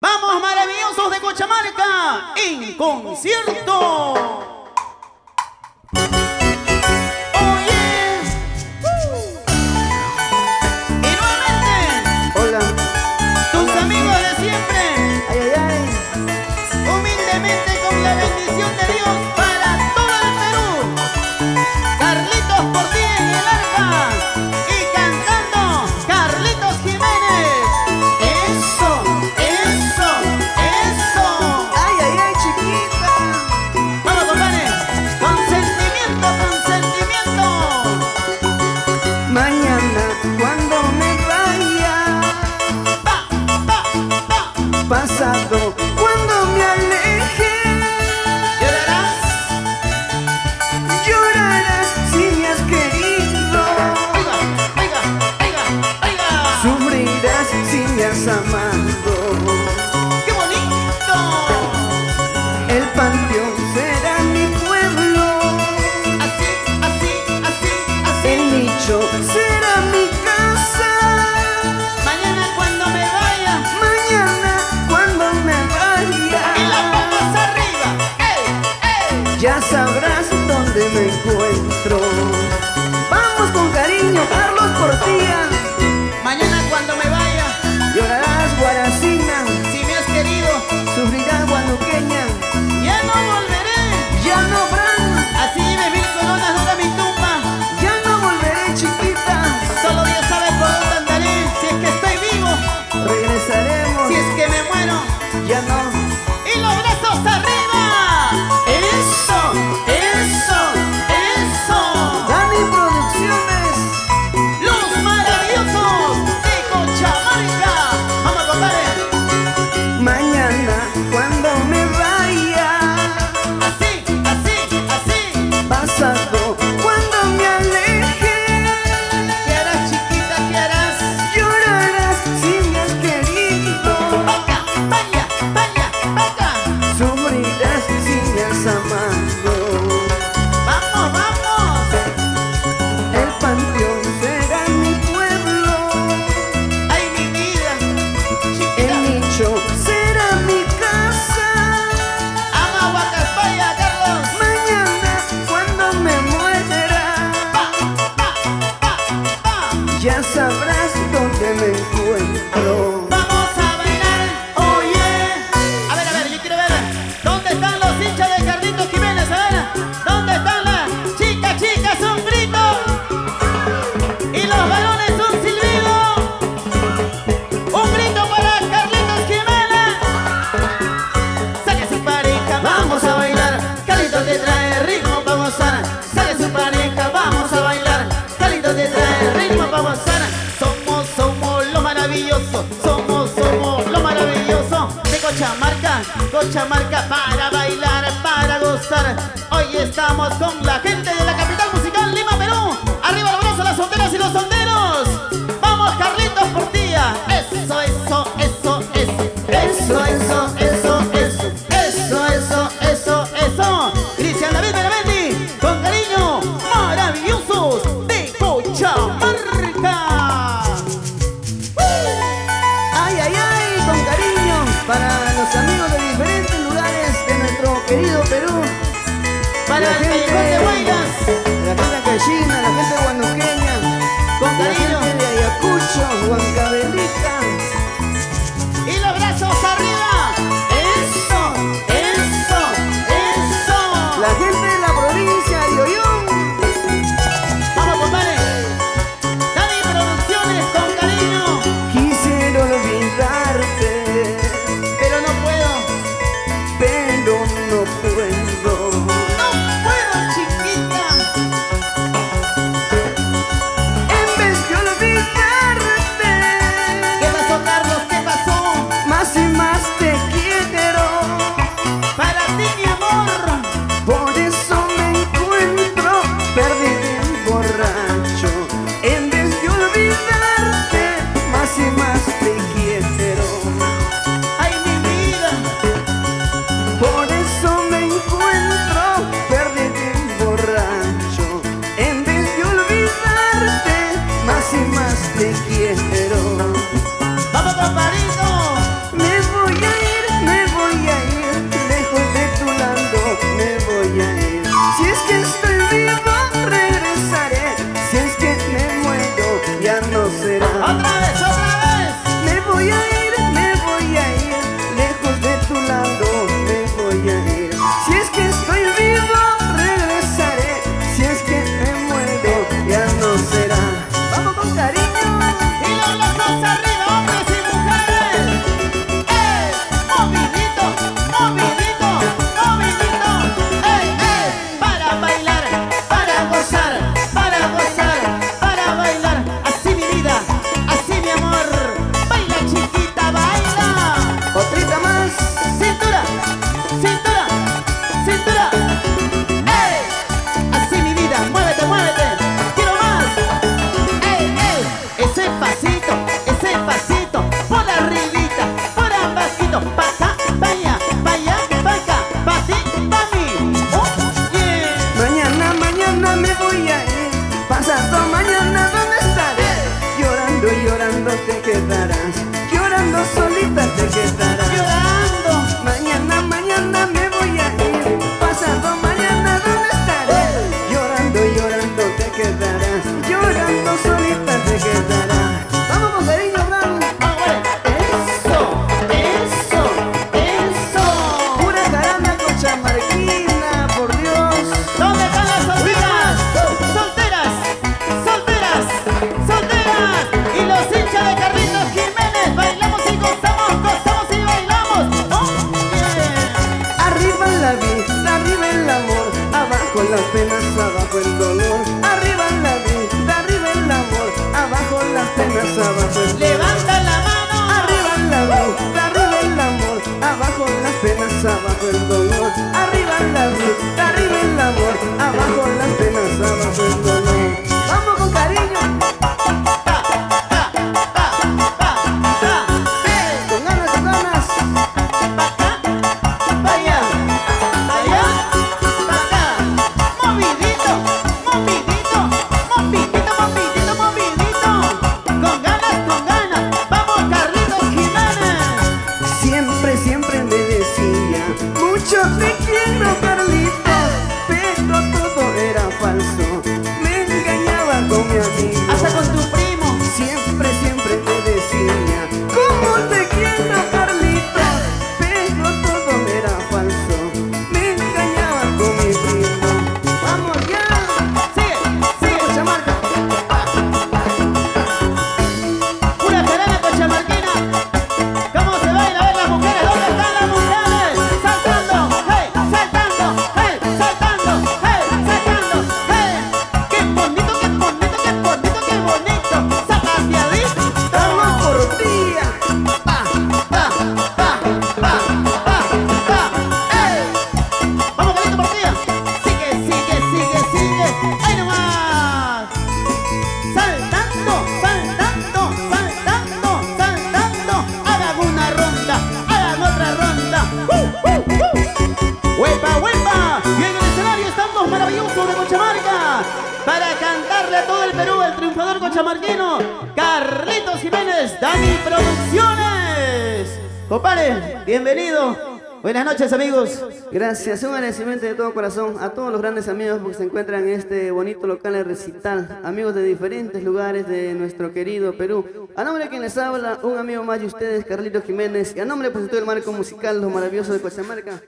Vamos maravillosos de Cochamarca en concierto. sigas amando. ¡Qué bonito! El panteón será mi pueblo. Así, así, así, así. El nicho será. marca Perú, para la el gente, de Guayas, la gente gallina, la gente guanuqueña, con la cariño. gente de Ayacucho, Huancabelica. ¡Pequila, por Dios! ¿Dónde están las solteras? ¡Solteras! ¡Solteras! ¡Solteras! Y los hinchas de Carlitos Jiménez, bailamos y costamos, gostamos y bailamos. ¡Oh! ¡Mierda! Arriba la vida, arriba el amor, abajo las penas, abajo. Cochamarquino, Carlitos Jiménez, Dani Producciones. Compadre, bienvenido. Buenas noches amigos. Gracias, un agradecimiento de todo corazón a todos los grandes amigos que se encuentran en este bonito local de recital, amigos de diferentes lugares de nuestro querido Perú. A nombre de quien les habla, un amigo más de ustedes, Carlito Jiménez, y a nombre pues, de todo el marco musical, lo maravilloso de Cochamarca.